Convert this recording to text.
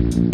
Mm-hmm.